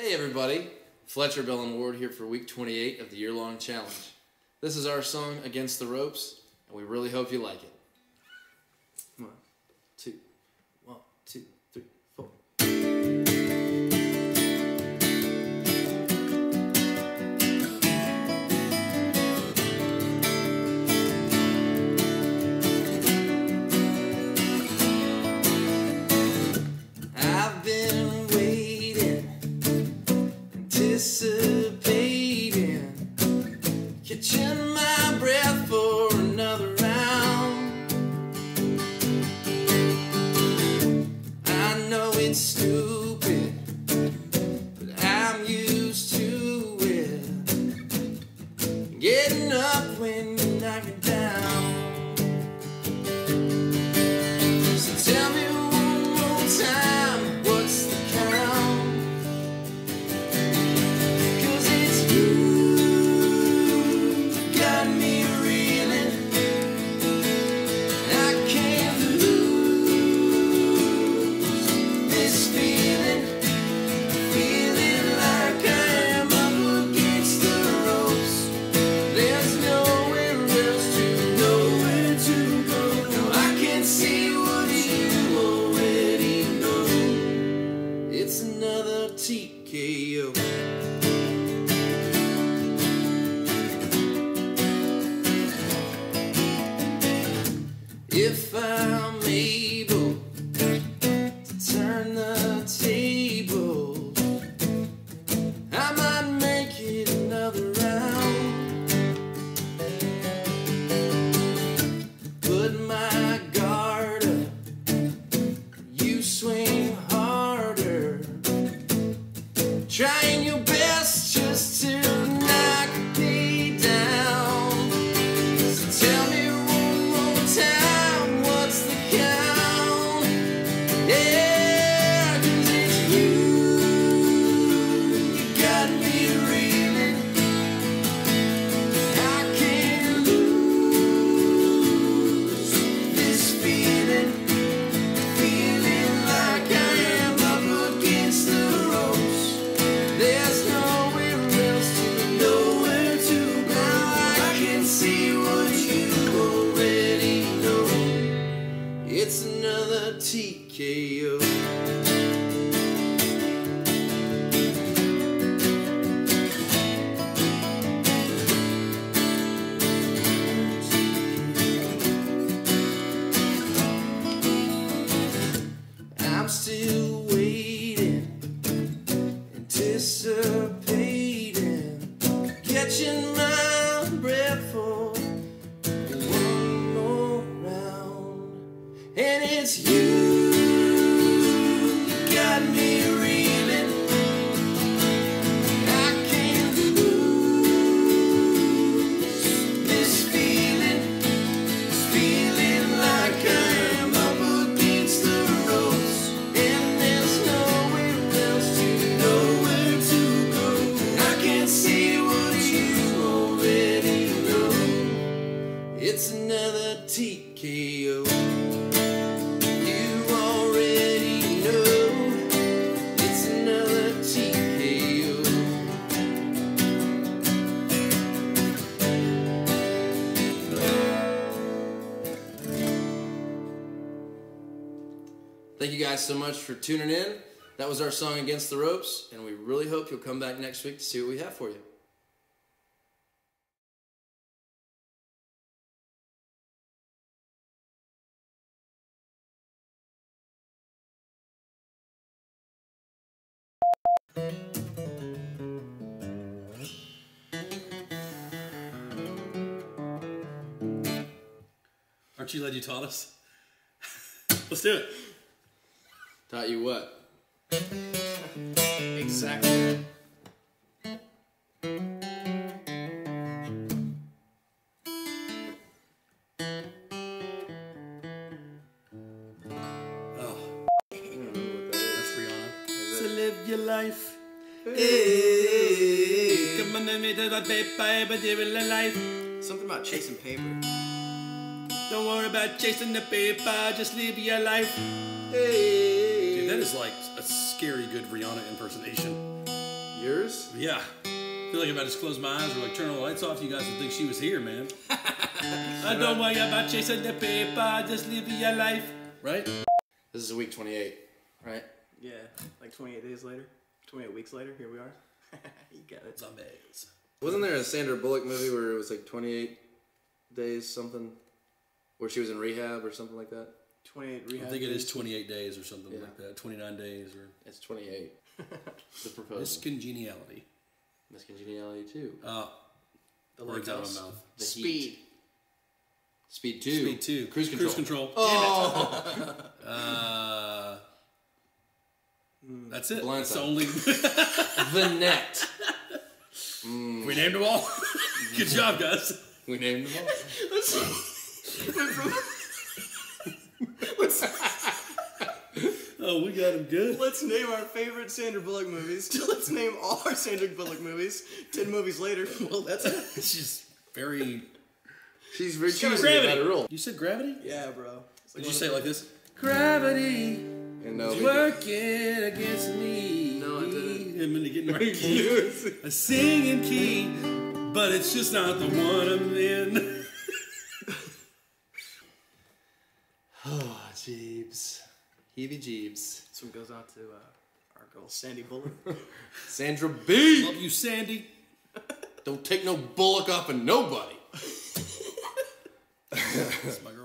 Hey everybody, Fletcher Bell and Ward here for week 28 of the year long challenge. This is our song Against the Ropes, and we really hope you like it. One, two, one, two, Getting up another TKO. Thank you guys so much for tuning in. That was our song Against the Ropes, and we really hope you'll come back next week to see what we have for you. Aren't you glad you taught us? Let's do it. Taught you what? Exactly. Your life. Hey. Come on, let me do the paper, but you will life. Something about chasing paper. Don't worry about chasing the paper, just live your life. Hey. Dude, that is like a scary good Rihanna impersonation. Yours? Yeah. I feel like if I just close my eyes or like turn all the lights off, you guys would think she was here, man. I don't worry about chasing the paper, just live your life. Right? This is week 28, right? Yeah, like 28 days later, 28 weeks later, here we are. you got it. Zombies. Wasn't there a Sandra Bullock movie where it was like 28 days something? Where she was in rehab or something like that? 28 rehab. I think it is days. 28 days or something Yeah. like that. 29 days or It's 28. the proposal. Miss Congeniality. Miss Congeniality 2. Uh, The words out of Lake House. my mouth. The Speed. Heat. Speed 2. Speed 2. Cruise Control. Cruise control. Oh! Uh, Mm. that's it. Blindside. That's the only. the Net. Mm. we named them all. Good job, guys. We named them all. Oh, we got them good. Let's name our favorite Sandra Bullock movies. Let's name all our Sandra Bullock movies. Ten movies later. Well, that's it. She's very. She's very got choosy Gravity. about her role. You said gravity? Yeah, bro. It's Did you say it like this? Gravity And no, we working against me. No, I didn't. I'm into getting right key. A singing key, but it's just not the one I'm in. Oh, Jeebs. Heebie Jeebs. This one goes out to uh, our girl Sandy Bullock. Sandra B! Love you, Sandy. Don't take no bullock off of nobody. That's my girl.